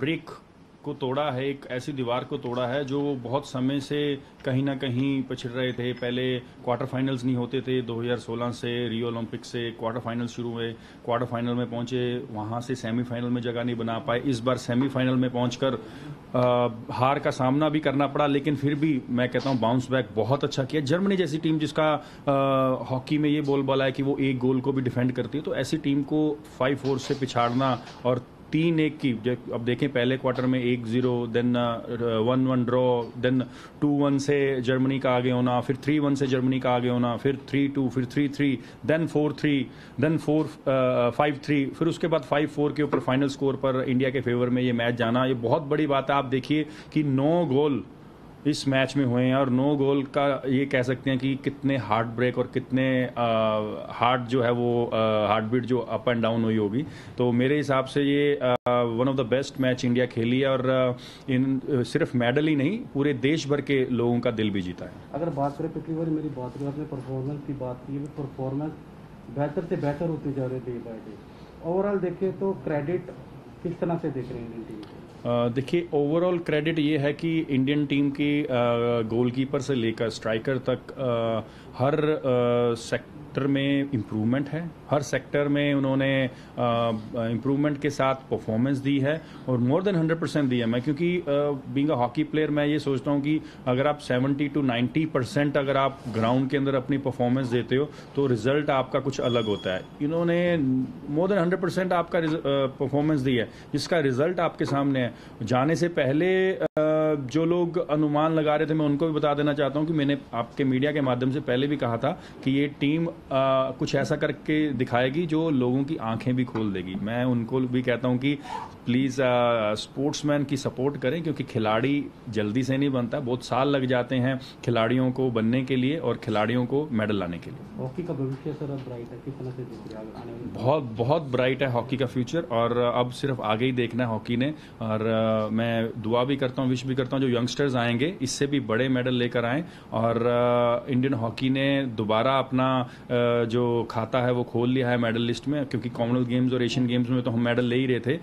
Break को तोड़ा है, एक ऐसी दीवार को तोड़ा है, जो बहुत समय से कहीं ना कहीं पिछड़ रहे थे। पहले क्वार्टर फाइनल्स नहीं होते थे 2016 से रियो ओलंपिक से क्वार्टर फाइनल शुरू हुए। क्वार्टर फाइनल में पहुँचे, वहाँ से सेमीफाइनल में जगह नहीं बना पाए। इस बार सेमीफाइनल में पहुंचकर हार का सामना भी करना पड़ा, लेकिन फिर भी मैं कहता हूँ बाउंस बैक बहुत अच्छा किया। जर्मनी जैसी टीम जिसका हॉकी में ये बोल बोला है कि वो एक गोल को भी डिफेंड करती है तो ऐसी टीम को फाइव फोर से पिछाड़ना और तीन एक की अब देखें पहले क्वार्टर में एक zero then one one draw then two one से जर्मनी का आगे होना, फिर थ्री वन से जर्मनी का आगे होना, फिर थ्री टू फिर three three then four three then four five three फिर उसके बाद फाइव फोर के ऊपर फाइनल स्कोर पर इंडिया के फेवर में ये मैच जाना, ये बहुत बड़ी बात है। आप देखिए कि नौ गोल इस मैच में हुए हैं और नो गोल का ये कह सकते हैं कि कितने हार्ट ब्रेक और कितने हार्ट जो है वो हार्ट बीट जो अप एंड डाउन हुई होगी। तो मेरे हिसाब से ये one of the best match India खेली है और इन, सिर्फ़ मेडल ही नहीं, पूरे देश भर के लोगों का दिल भी जीता है। अगर बात करें पिछली बार मेरी बात करें, आपने परफॉर्मेंस की बात की परफॉर्मेंस बेहतर से बेहतर होती जा रही डे बाई डे ओवरऑल देखें तो क्रेडिट किस तरह से देख रहे हैं देखिए ओवरऑल क्रेडिट ये है कि इंडियन टीम की गोलकीपर से लेकर स्ट्राइकर तक हर सेक्टर में इम्प्रूवमेंट है। हर सेक्टर में उन्होंने इम्प्रूवमेंट के साथ परफॉर्मेंस दी है और मोर देन 100 परसेंट दी है। मैं क्योंकि बीइंग अ हॉकी प्लेयर मैं ये सोचता हूँ कि अगर आप 70 टू 90 परसेंट अगर आप ग्राउंड के अंदर अपनी परफॉर्मेंस देते हो तो रिज़ल्ट आपका कुछ अलग होता है। इन्होंने मोर देन 100 परसेंट आपका परफॉर्मेंस दी है, जिसका रिज़ल्ट आपके सामने है। जाने से पहले जो लोग अनुमान लगा रहे थे मैं उनको भी बता देना चाहता हूँ कि मैंने आपके मीडिया के माध्यम से पहले भी कहा था कि ये टीम आ, कुछ ऐसा करके दिखाएगी जो लोगों की आँखें भी खोल देगी। मैं उनको भी कहता हूँ कि प्लीज़ स्पोर्ट्समैन की सपोर्ट करें क्योंकि खिलाड़ी जल्दी से नहीं बनता। बहुत साल लग जाते हैं खिलाड़ियों को बनने के लिए और खिलाड़ियों को मेडल लाने के लिए। हॉकी का भविष्य सर अब ब्राइट है किस तरह से बहुत बहुत ब्राइट है हॉकी का फ्यूचर और अब सिर्फ़ आगे ही देखना है हॉकी ने। और मैं दुआ भी करता हूँ विश भी करता हूँ जो यंगस्टर्स आएँगे, इससे भी बड़े मेडल लेकर आए। और इंडियन हॉकी ने दोबारा अपना जो खाता है वो खोल लिया है मेडल लिस्ट में, क्योंकि कॉमनवेल्थ गेम्स और एशियन गेम्स में तो हम मेडल ले ही रहे थे।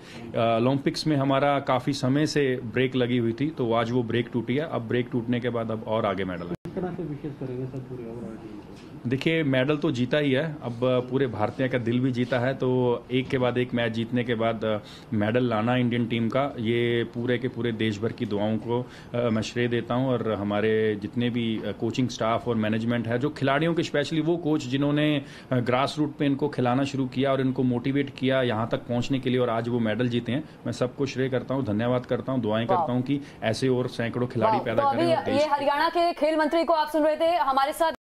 ओलंपिक्स में हमारा काफ़ी समय से ब्रेक लगी हुई थी तो आज वो ब्रेक टूटी है। अब ब्रेक टूटने के बाद अब और आगे मेडल देखिए मेडल तो जीता ही है। अब पूरे भारतीय का दिल भी जीता है तो एक के बाद एक मैच जीतने के बाद मेडल लाना इंडियन टीम का ये पूरे के पूरे देश भर की दुआओं को मैं श्रेय देता हूँ। और हमारे जितने भी कोचिंग स्टाफ और मैनेजमेंट है जो खिलाड़ियों के स्पेशली वो कोच जिन्होंने ग्रास रूट पर इनको खिलाना शुरू किया और इनको मोटिवेट किया यहाँ तक पहुँचने के लिए और आज वो मेडल जीते हैं मैं सबको श्रेय करता हूँ धन्यवाद करता हूँ दुआएँ करता हूँ कि ऐसे और सैकड़ों खिलाड़ी पैदा तो करें हरियाणा के खेल मंत्री को आप सुन रहे थे हमारे साथ